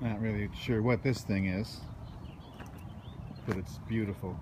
Not really sure what this thing is, but it's beautiful.